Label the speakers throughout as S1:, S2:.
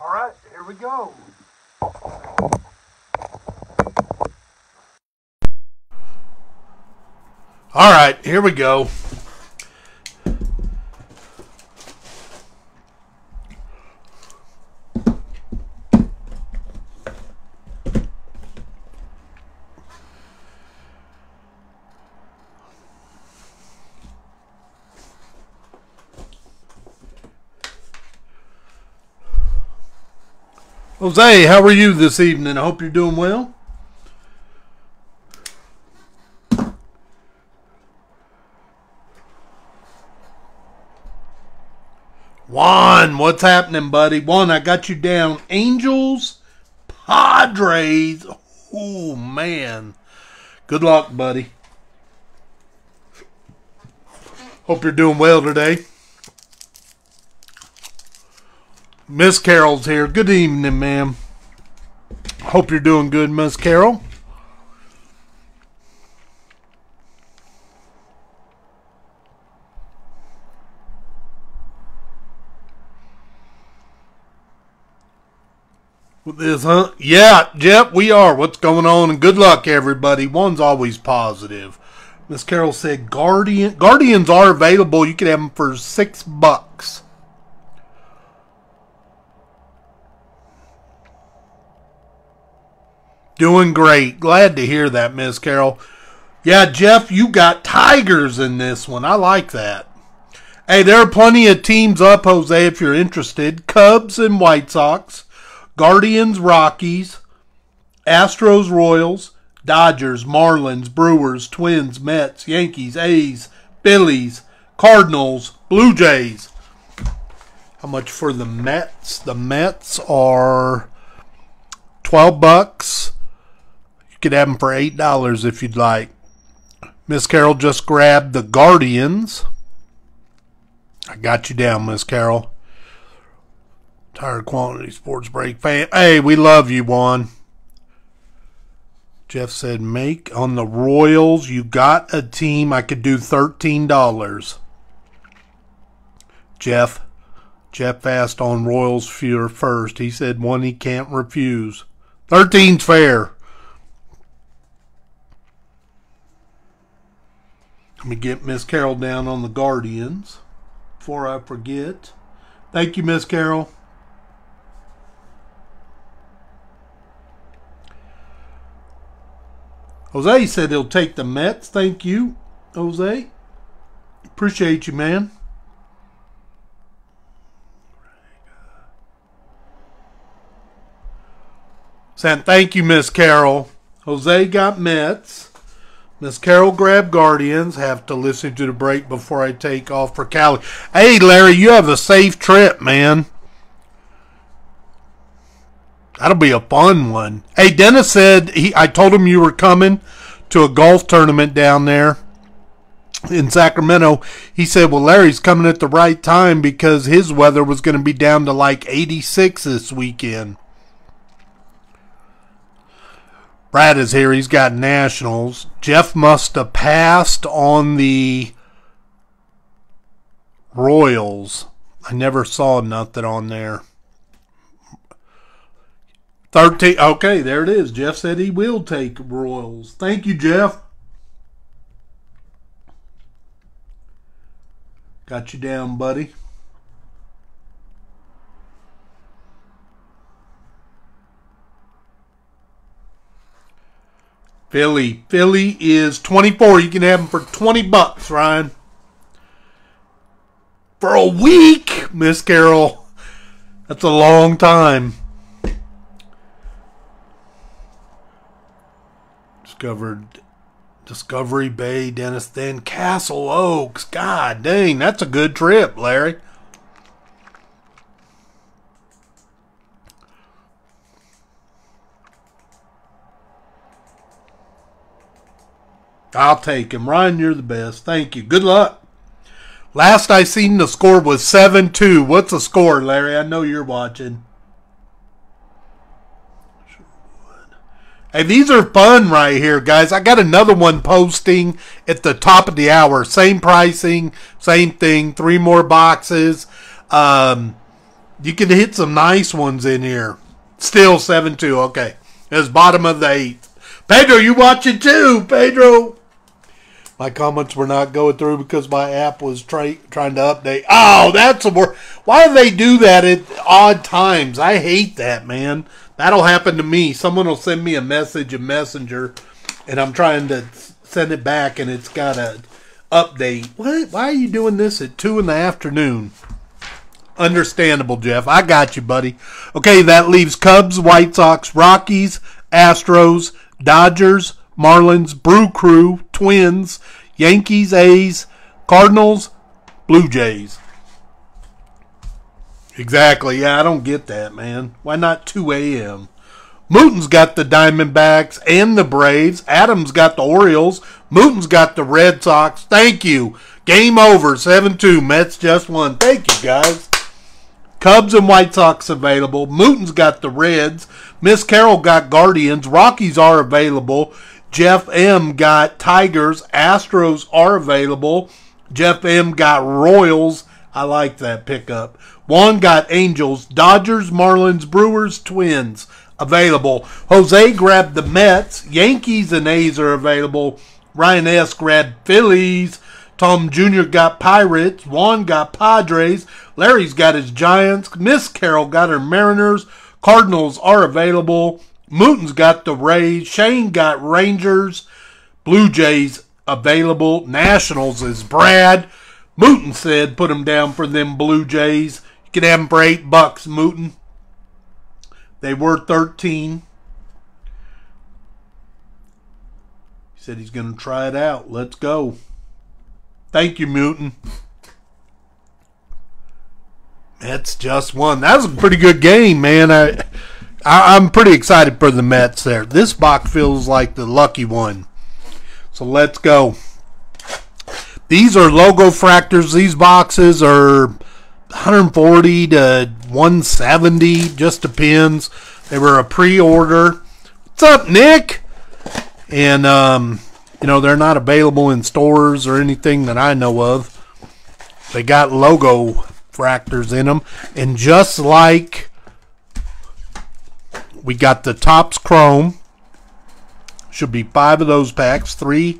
S1: All right, here we go.
S2: All right, here we go. Jose, how are you this evening? I hope you're doing well. Juan, what's happening, buddy? Juan, I got you down. Angels, Padres. Oh, man. Good luck, buddy. Hope you're doing well today. Miss Carol's here. Good evening, ma'am. Hope you're doing good, Miss Carol. With this, huh? Yeah, Jeff, we are. What's going on? And good luck, everybody. One's always positive. Miss Carol said, "Guardian Guardians are available. You can have them for six bucks." Doing great. Glad to hear that, Miss Carol. Yeah, Jeff, you got Tigers in this one. I like that. Hey, there are plenty of teams up, Jose, if you're interested. Cubs and White Sox, Guardians, Rockies, Astros, Royals, Dodgers, Marlins, Brewers, Twins, Mets, Yankees, A's, Phillies, Cardinals, Blue Jays. How much for the Mets? The Mets are 12 bucks could have them for $8 if you'd like. Miss Carol just grabbed the Guardians. I got you down, Miss Carol. Tired Quality Sports Break fan. Hey, we love you, Juan. Jeff said, make on the Royals. You got a team. I could do $13. Jeff. Jeff asked on Royals fear first. He said one he can't refuse. 13's fair. Let me get Miss Carol down on the Guardians before I forget. Thank you, Miss Carol. Jose said he'll take the Mets. Thank you, Jose. Appreciate you, man. Saying thank you, Miss Carol. Jose got Mets. Miss Carol grab Guardians. Have to listen to the break before I take off for Cali. Hey, Larry, you have a safe trip, man. That'll be a fun one. Hey, Dennis said he. I told him you were coming to a golf tournament down there in Sacramento. He said, "Well, Larry's coming at the right time because his weather was going to be down to like 86 this weekend." Brad is here. He's got nationals. Jeff must have passed on the Royals. I never saw nothing on there. 13. Okay, there it is. Jeff said he will take Royals. Thank you, Jeff. Got you down, buddy. Philly. Philly is 24. You can have them for 20 bucks, Ryan. For a week, Miss Carol. That's a long time. Discovered Discovery Bay, Dennis, then Castle Oaks. God dang, that's a good trip, Larry. I'll take him. Ryan, you're the best. Thank you. Good luck. Last I seen the score was 7-2. What's the score, Larry? I know you're watching. Hey, these are fun right here, guys. I got another one posting at the top of the hour. Same pricing, same thing. Three more boxes. Um, You can hit some nice ones in here. Still 7 2. Okay. It's bottom of the eighth. Pedro, you watching too, Pedro? My comments were not going through because my app was try, trying to update. Oh, that's a more. Why do they do that at odd times? I hate that, man. That'll happen to me. Someone will send me a message in Messenger, and I'm trying to send it back, and it's got a update. What? Why are you doing this at two in the afternoon? Understandable, Jeff. I got you, buddy. Okay, that leaves Cubs, White Sox, Rockies, Astros, Dodgers, Marlins, Brew Crew, Twins, Yankees, A's, Cardinals, Blue Jays. Exactly. Yeah, I don't get that, man. Why not 2 a.m.? Mooton's got the Diamondbacks and the Braves. Adams got the Orioles. Mooton's got the Red Sox. Thank you. Game over. 7 2. Mets just won. Thank you, guys. Cubs and White Sox available. Mooton's got the Reds. Miss Carol got Guardians. Rockies are available. Jeff M got Tigers. Astros are available. Jeff M got Royals. I like that pickup. Juan got Angels. Dodgers, Marlins, Brewers, Twins available. Jose grabbed the Mets. Yankees and A's are available. Ryan S. grabbed Phillies. Tom Jr. got Pirates. Juan got Padres. Larry's got his Giants. Miss Carol got her Mariners. Cardinals are available. Mooton's got the Rays. Shane got Rangers. Blue Jays available. Nationals is Brad. Mooton said put him down for them Blue Jays. You can have them for eight bucks, Mooton. They were 13. He said he's going to try it out. Let's go. Thank you, Mooton. Mets just won. That was a pretty good game, man. I, I am pretty excited for the Mets there. This box feels like the lucky one. So let's go. These are logo fractors. These boxes are 140 to 170, just depends. They were a pre-order. What's up, Nick? And um, you know they're not available in stores or anything that I know of. They got logo fractors in them. And just like we got the Topps Chrome, should be five of those packs, three,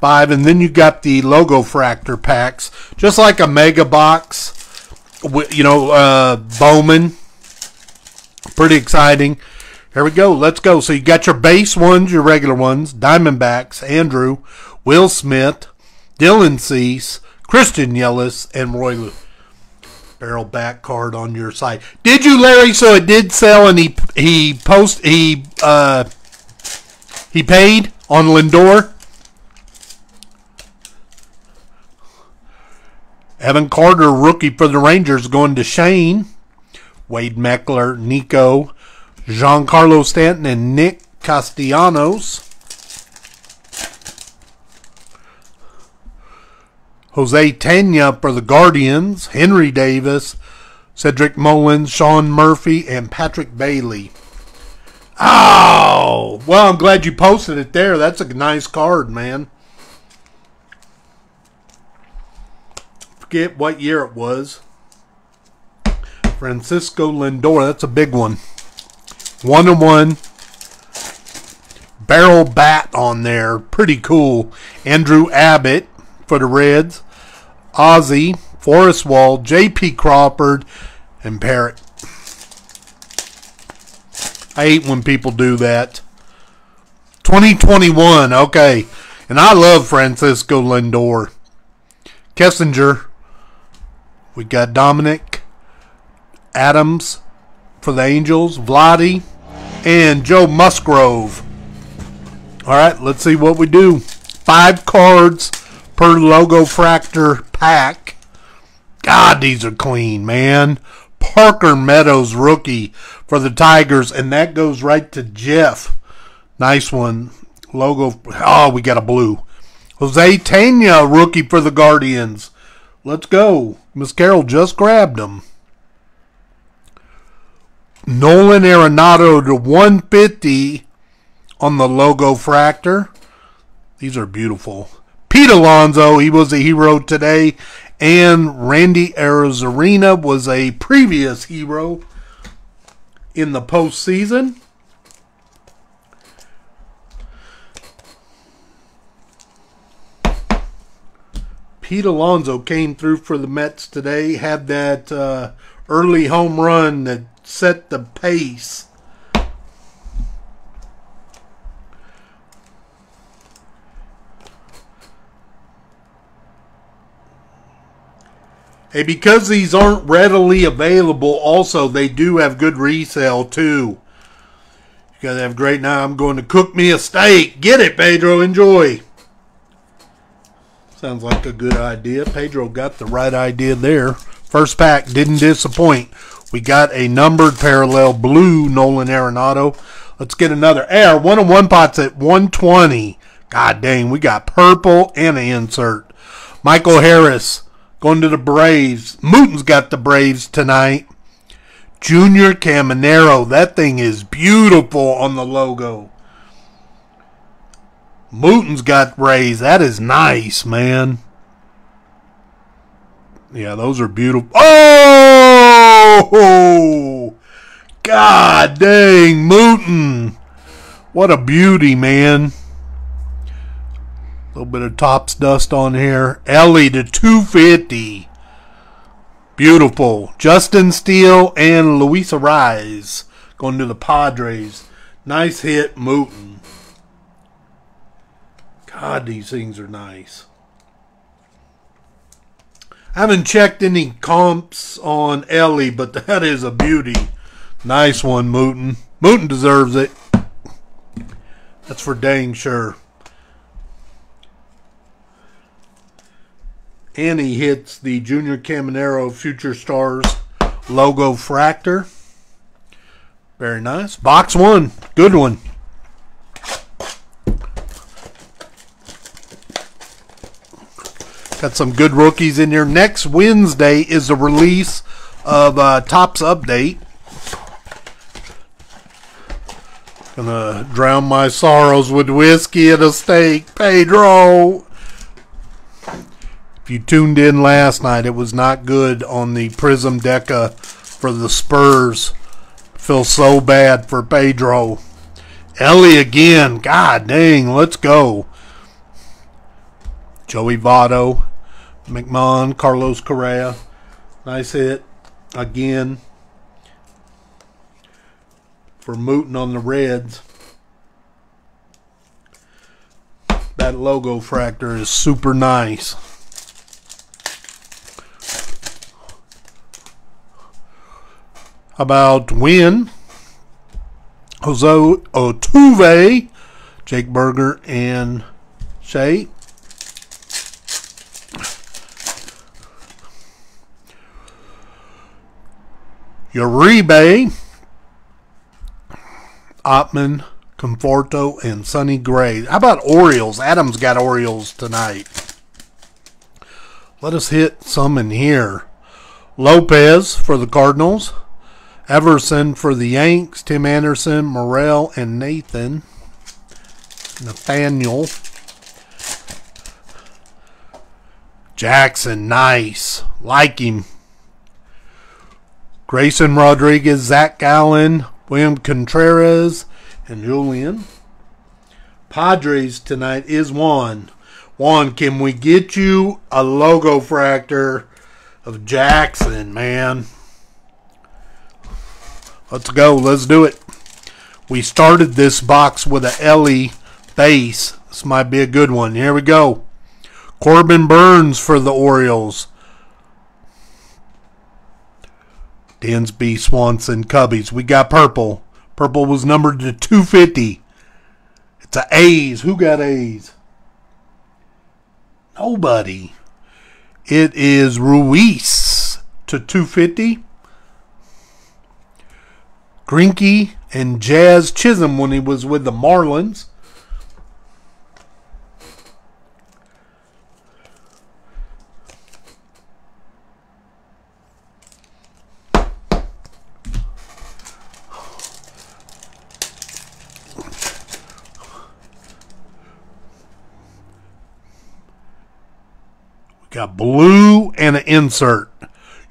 S2: five, and then you got the logo fractor packs, just like a mega box. You know, uh, Bowman, pretty exciting. Here we go. Let's go. So you got your base ones, your regular ones, Diamondbacks, Andrew, Will Smith, Dylan Cease, Christian Yelich, and Royce Lewis barrel back card on your site. Did you, Larry? So it did sell, and he he post he uh he paid on Lindor. Evan Carter, rookie for the Rangers, going to Shane. Wade Meckler, Nico, Giancarlo Stanton, and Nick Castellanos. Jose Tena for the Guardians, Henry Davis, Cedric Mullins, Sean Murphy, and Patrick Bailey. Oh, well, I'm glad you posted it there. That's a nice card, man. Forget what year it was. Francisco Lindor, that's a big one. One and one. Barrel bat on there. Pretty cool. Andrew Abbott for the Reds. Ozzy, Forrest Wall, J.P. Crawford, and Parrot. I hate when people do that. 2021, okay. And I love Francisco Lindor. Kessinger. We got Dominic Adams for the Angels, Vladdy, and Joe Musgrove. All right, let's see what we do. Five cards per logo fractor pack. God, these are clean, man. Parker Meadows rookie for the Tigers, and that goes right to Jeff. Nice one. Logo. Oh, we got a blue. Jose Tena rookie for the Guardians. Let's go. Miss Carol just grabbed him. Nolan Arenado to 150 on the logo fractor. These are beautiful. Pete Alonso, he was a hero today. And Randy Arozarena was a previous hero in the postseason. Pete Alonso came through for the Mets today, had that uh, early home run that set the pace. Hey, because these aren't readily available, also, they do have good resale too. You gotta have great now. I'm going to cook me a steak. Get it, Pedro. Enjoy. Sounds like a good idea. Pedro got the right idea there. First pack didn't disappoint. We got a numbered parallel blue Nolan Arenado. Let's get another air. One on one pots at 120. God dang, we got purple and an insert. Michael Harris going to the Braves. Mooton's got the Braves tonight. Junior Caminero. That thing is beautiful on the logo. Mooton's got rays. That is nice, man. Yeah, those are beautiful. Oh! God dang, Mooton. What a beauty, man. A little bit of Topps dust on here. Elly to 250. Beautiful. Justin Steele and Luis Arraez going to the Padres. Nice hit, Mooton. God, these things are nice. I haven't checked any comps on Elly, but that is a beauty. Nice one, Mooton. Mooton deserves it. That's for dang sure. And he hits the Junior Caminero Future Stars logo fractor. Very nice. Box one. Good one. Got some good rookies in here. Next Wednesday is the release of uh, Topps Update. Gonna drown my sorrows with whiskey and a steak. Pedro! If you tuned in last night, it was not good on the Prism Deca for the Spurs. Feel so bad for Pedro. Elly again. God dang, let's go. Joey Votto, McMahon, Carlos Correa. Nice hit again for Mooton on the Reds. That logo fractor is super nice. About when Jose Altuve, Jake Burger, and Shea. Uribe, Ottman, Conforto, and Sonny Gray. How about Orioles? Adam's got Orioles tonight. Let us hit some in here. Lopez for the Cardinals. Everson for the Yanks. Tim Anderson, Morel, and Nathan. Nathaniel. Jackson, nice. Like him. Grayson Rodriguez, Zach Gallen, William Contreras, and Julian. Padres tonight is Juan. Juan, can we get you a logo fractor of Jackson, man? Let's go. Let's do it. We started this box with a Elly base. This might be a good one. Here we go. Corbin Burnes for the Orioles. Dansby, Swanson, Cubbies. We got purple. Purple was numbered to 250. It's a A's. Who got A's? Nobody. It is Ruiz to 250. Greinke and Jazz Chisholm when he was with the Marlins. We got blue and an insert.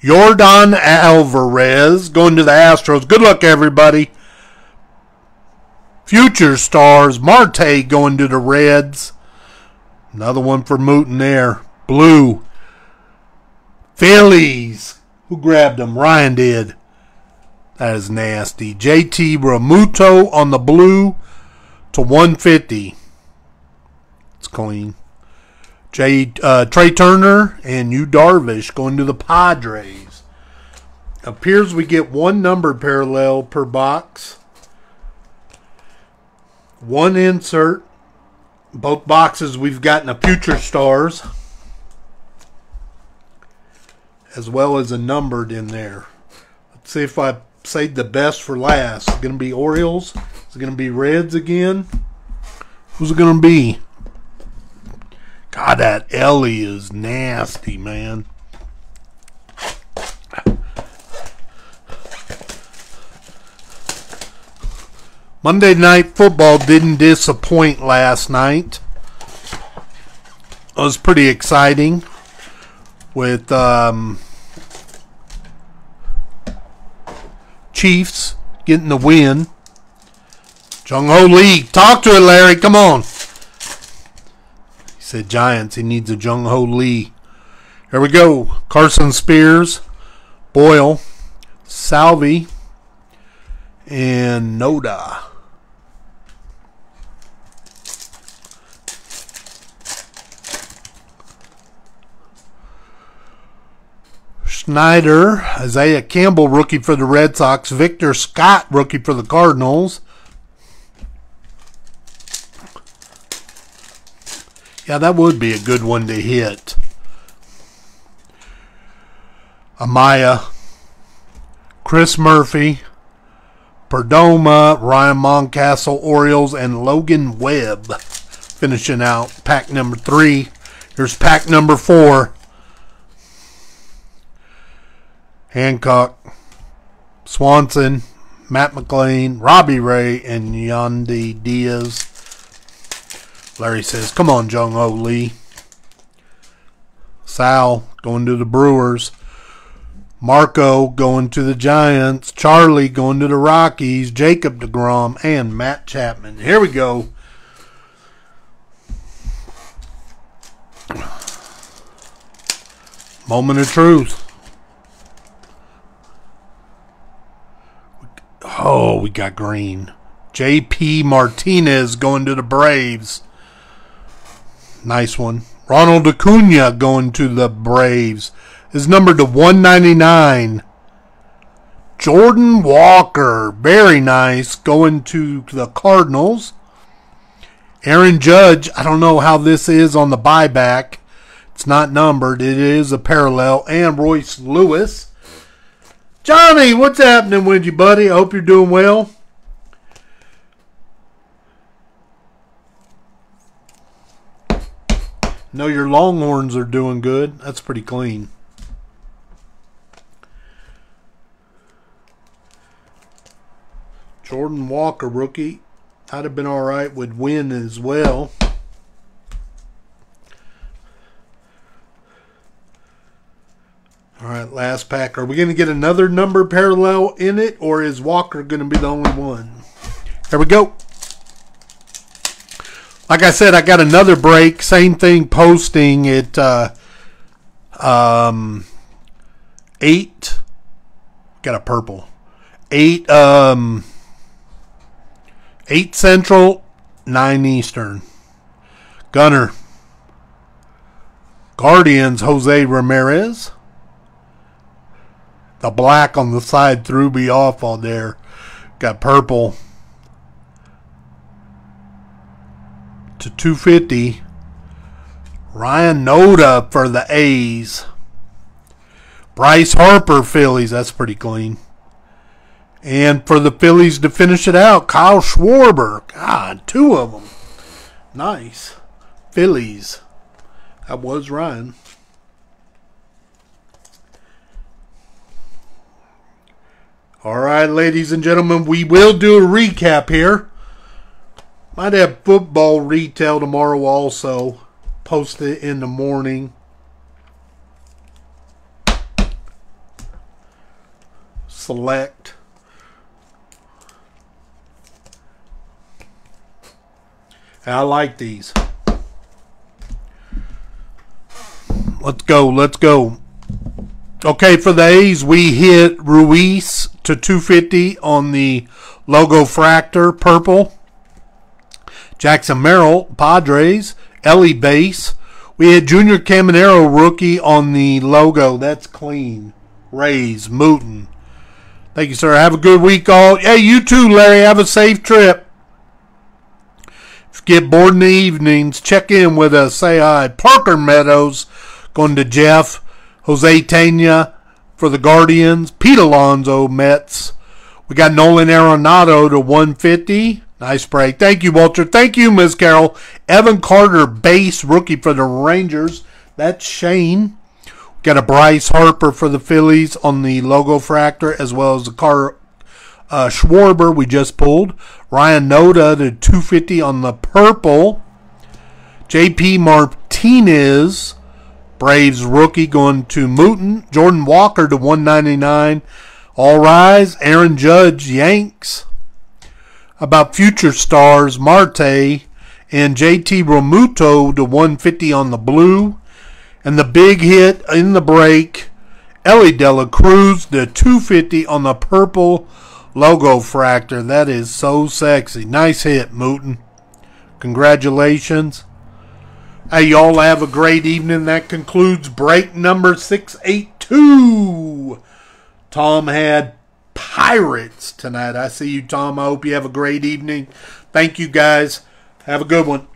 S2: Yordan Alvarez going to the Astros. Good luck, everybody. Future Stars. Marte going to the Reds. Another one for Mooten there. Blue. Phillies. Who grabbed them? Ryan did. That is nasty. JT Realmuto on the blue to 150. It's clean. Jay, uh, Trea Turner and Yu Darvish going to the Padres. Appears we get one number parallel per box. One insert. Both boxes we've gotten a future stars. As well as a numbered in there. Let's see if I saved the best for last. It's going to be Orioles. It's going to be Reds again. Who's it going to be? God, that Elly is nasty, man. Monday Night Football didn't disappoint last night. It was pretty exciting with um, Chiefs getting the win. Jung Hoo Lee, talk to it, Larry. Come on said Giants. He needs a Jung Hoo Lee. Here we go. Carson Spiers, Boyle, Salvy, and Noda. Schneider, Isaiah Campbell, rookie for the Red Sox, Victor Scott, rookie for the Cardinals, Yeah, that would be a good one to hit. Amaya, Chris Murphy, Perdomo, Ryan Mountcastle, Orioles, and Logan Webb finishing out pack number three. Here's pack number four. Hancock, Swanson, Matt McLain, Robbie Ray, and Yandy Diaz. Larry says, Come on, Jung Hoo Lee. Sal going to the Brewers. Marco going to the Giants. Charlie going to the Rockies. Jacob DeGrom and Matt Chapman. Here we go. Moment of truth. Oh, we got green. JP Martinez going to the Braves. Nice one. Ronald Acuna going to the Braves is numbered to 199. Jordan Walker, very nice, going to the Cardinals. Aaron Judge, I don't know how this is on the buyback. It's not numbered. It is a parallel. And Royce Lewis. Johnny, what's happening with you, buddy? I hope you're doing well. Know your Longhorns are doing good. That's pretty clean. Jordan Walker, rookie. I'd have been all right with win as well. All right, last pack. Are we going to get another number parallel in it, or is Walker going to be the only one? There we go. Like I said, I got another break. Same thing posting at Uh, um, eight. Got a purple. Eight. Um, eight Central, nine Eastern. Gunner. Guardians. Jose Ramirez. The black on the side threw me off on there. Got purple. To 250. Ryan Noda for the A's. Bryce Harper, Phillies. That's pretty clean. And for the Phillies to finish it out, Kyle Schwarber. God, two of them. Nice. Phillies. That was Ryan. All right, ladies and gentlemen, we will do a recap here. Might have football retail tomorrow also. Post it in the morning. Select. And I like these. Let's go. Let's go. Okay, for the A's, we hit Ruiz to 250 on the logo fractor purple. Jackson Merrill, Padres, Elly base. We had Junior Caminero rookie on the logo. That's clean. Rays, Mooten. Thank you, sir. Have a good week, all. Hey, you too, Larry. Have a safe trip. If you get bored in the evenings, check in with us. Say hi. Parker Meadows going to Jeff. Jose Tena for the Guardians. Pete Alonso, Mets. We got Nolan Arenado to 150. Nice break. Thank you, Walter. Thank you, Ms. Carroll. Evan Carter, base rookie for the Rangers. That's Shane. Got a Bryce Harper for the Phillies on the logo fractor, as well as the Car uh, Schwarber we just pulled. Ryan Noda to 250 on the purple. JP Martinez Braves rookie going to Mooten. Jordan Walker to 199. All rise. Aaron Judge, Yanks. About future stars, Marte and JT Realmuto to 150 on the blue. And the big hit in the break, Elly De La Cruz to 250 on the purple logo fractor. That is so sexy. Nice hit, Mooten. Congratulations. Hey, y'all have a great evening. That concludes break number 682. Tom had Pirates tonight. I see you, Tom. I hope you have a great evening. Thank you, guys. Have a good one.